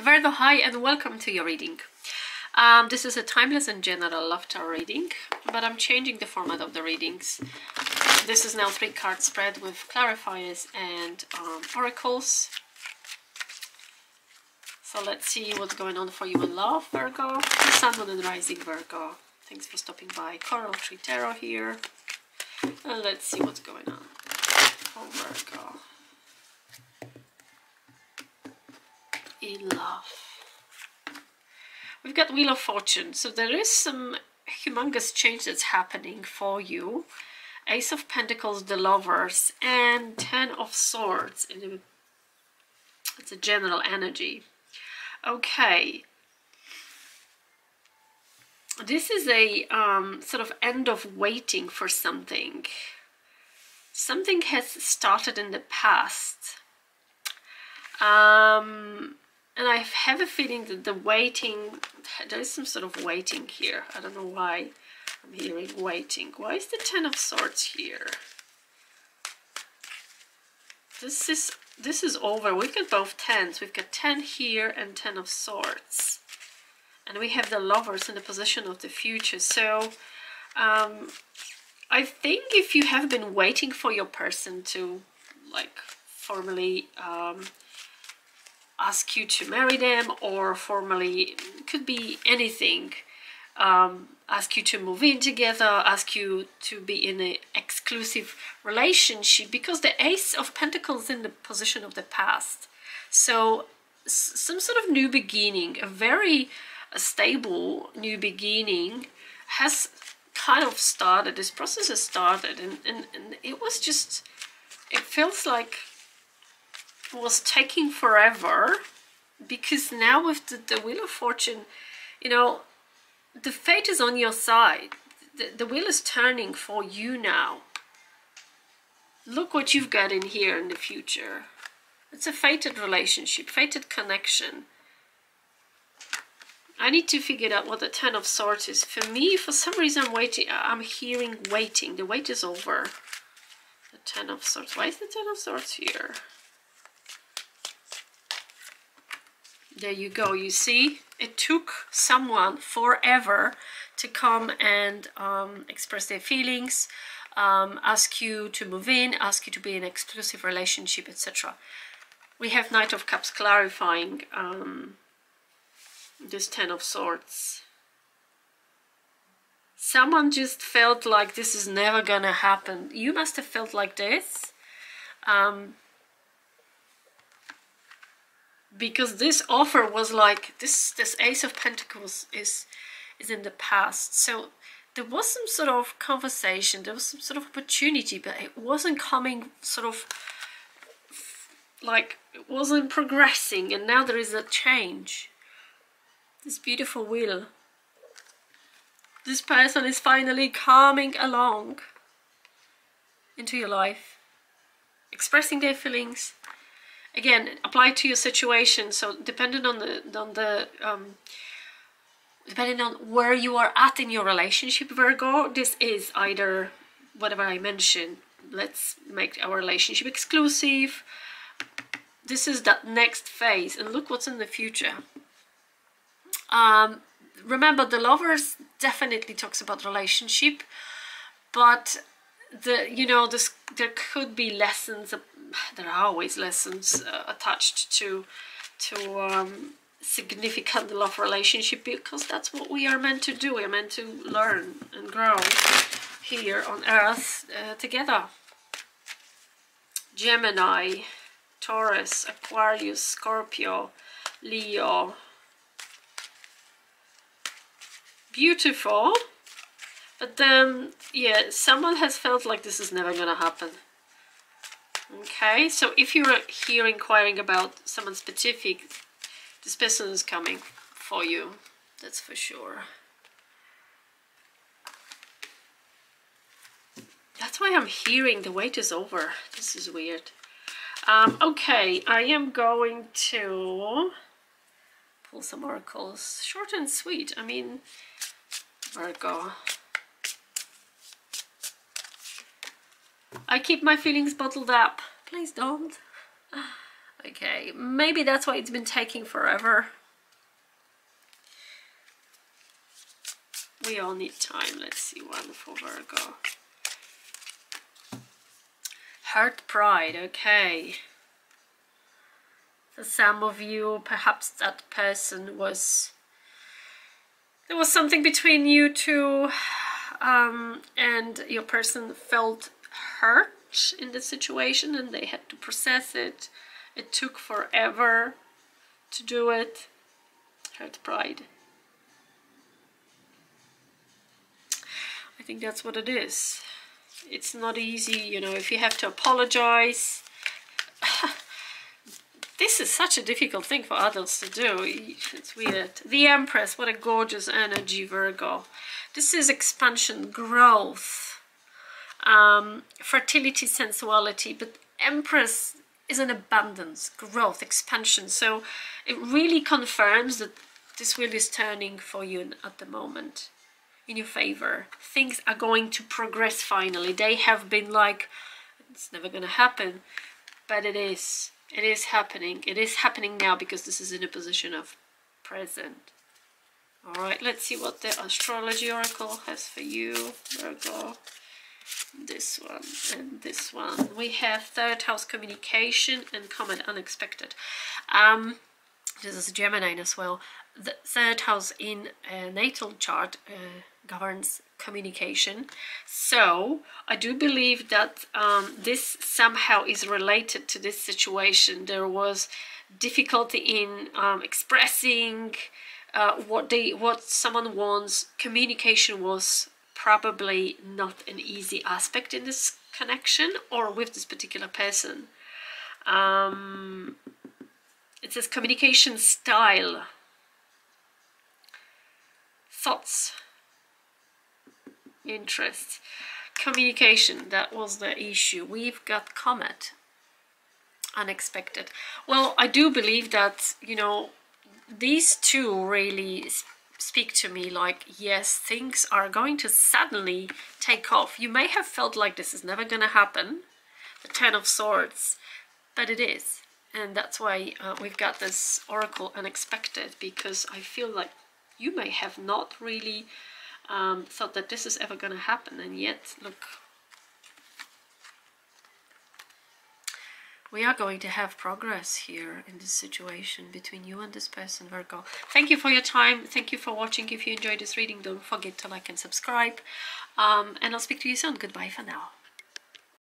Virgo, hi and welcome to your reading. Um, this is a timeless and general love tarot reading, but I'm changing the format of the readings. This is now three card spread with clarifiers and um, oracles. So let's see what's going on for you in love, Virgo. Sun, Moon and Rising, Virgo. Thanks for stopping by. Coral Tree Tarot here. And let's see what's going on for Virgo. Love. We've got Wheel of Fortune. So there is some humongous change that's happening for you. Ace of Pentacles, the Lovers, and Ten of Swords. It's a general energy. Okay. This is a um, sort of end of waiting for something. Something has started in the past. Um, and I have a feeling that the waiting, there is some sort of waiting here. I don't know why I'm hearing waiting. Why is the Ten of Swords here? This is this is over. We've got both tens. We've got 10 here and 10 of swords. And we have the lovers in the position of the future. So um, I think if you have been waiting for your person to like formally um, ask you to marry them or formally could be anything. Um, ask you to move in together ask you to be in an exclusive relationship because the ace of pentacles in the position of the past. So some sort of new beginning a very stable new beginning has kind of started this process has started and, and, and it was just it feels like was taking forever because now with the, the Wheel of Fortune, you know, the fate is on your side. The, the wheel is turning for you now. Look what you've got in here in the future. It's a fated relationship, fated connection. I need to figure out what the Ten of Swords is. For me, for some reason, I'm waiting. I'm hearing waiting. The wait is over. The Ten of Swords. Why is the Ten of Swords here? There you go. You see it took someone forever to come and um, express their feelings um, ask you to move in ask you to be in an exclusive relationship etc we have knight of cups clarifying um, this ten of swords. Someone just felt like this is never gonna happen. You must have felt like this. Um, because this offer was like this this ace of pentacles is is in the past. So there was some sort of conversation there was some sort of opportunity but it wasn't coming sort of like it wasn't progressing and now there is a change. This beautiful wheel this person is finally coming along into your life expressing their feelings again apply to your situation. So depending on the on the um, depending on where you are at in your relationship Virgo this is either whatever I mentioned. Let's make our relationship exclusive. This is that next phase and look what's in the future. Um, remember the lovers definitely talks about relationship but the you know this there could be lessons there are always lessons uh, attached to to um, significant love relationship because that's what we are meant to do. We're meant to learn and grow here on earth uh, together. Gemini, Taurus, Aquarius, Scorpio, Leo. Beautiful. But then, yeah, someone has felt like this is never gonna happen. Okay, so if you're here inquiring about someone specific, this person is coming for you, that's for sure. That's why I'm hearing the wait is over. This is weird. Um, okay, I am going to pull some oracles. Short and sweet. I mean, Virgo. I keep my feelings bottled up. Please don't. Okay, maybe that's why it's been taking forever. We all need time. Let's see one for Virgo. Hurt pride, okay. For some of you, perhaps that person was there was something between you two um, and your person felt hurt in the situation and they had to process it. It took forever to do it. Hurt pride. I think that's what it is. It's not easy, you know, if you have to apologize. this is such a difficult thing for adults to do. It's weird. The Empress, what a gorgeous energy, Virgo. This is expansion, growth, um, fertility, sensuality, but Empress is an abundance, growth, expansion. So it really confirms that this wheel is turning for you at the moment in your favor. Things are going to progress finally. They have been like, it's never going to happen, but it is. It is happening. It is happening now because this is in a position of present. Alright, let's see what the astrology oracle has for you, Virgo. This one and this one. We have third house communication and comet unexpected. Um, this is Gemini as well. The third house in a natal chart uh, governs communication. So I do believe that um, this somehow is related to this situation. There was difficulty in um, expressing uh, what they what someone wants. Communication was probably not an easy aspect in this connection or with this particular person. Um, it says communication style, thoughts, interests, communication. That was the issue. We've got comet, unexpected. Well, I do believe that you know these two really speak to me like yes things are going to suddenly take off. You may have felt like this is never going to happen the ten of swords but it is. And that's why uh, we've got this oracle unexpected because i feel like you may have not really um, thought that this is ever going to happen. And yet look we are going to have progress here in this situation between you and this person, Virgo. Thank you for your time. Thank you for watching. If you enjoyed this reading, don't forget to like and subscribe. Um, and I'll speak to you soon. Goodbye for now.